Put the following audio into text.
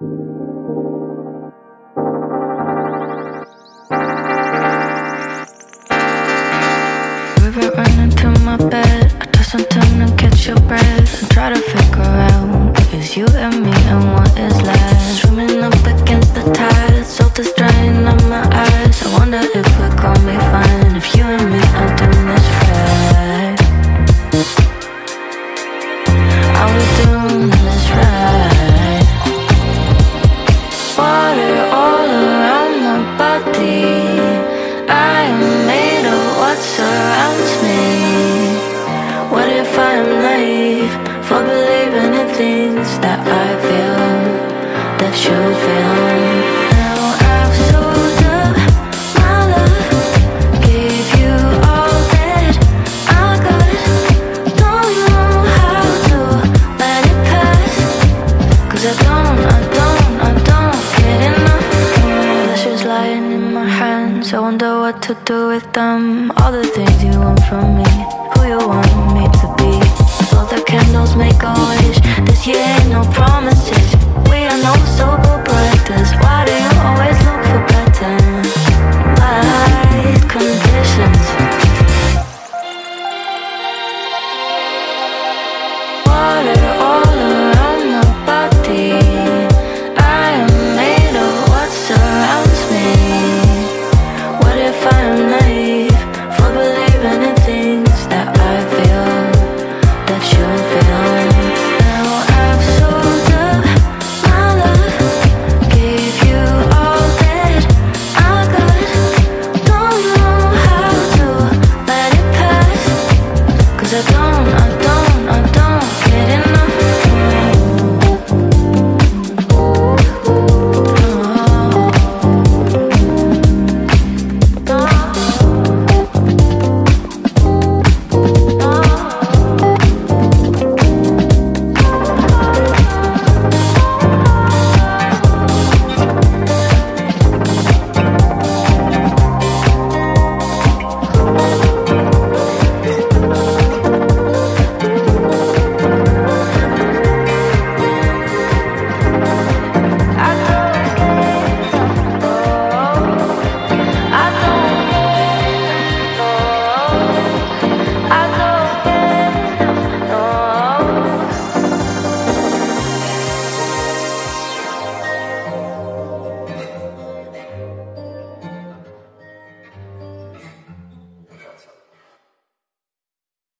Running my bed. I toss and turn catch your breath try to figure out is you and me and what is left. Swimming up against the tide, salt is drying on my eyes. I wonder if we're gonna be fine if you and me are doing this right. Doing hands. I got it. No you know how to let it pass. I don't, I don't, I don't get in love. So wonder what to do with them. All the things you want from me, who you want me to be. All the candles make a wish kid, no promises. alone.